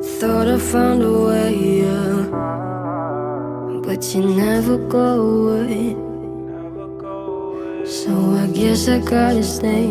Thought I found a way, yeah. But you never go away. So I guess I gotta stay.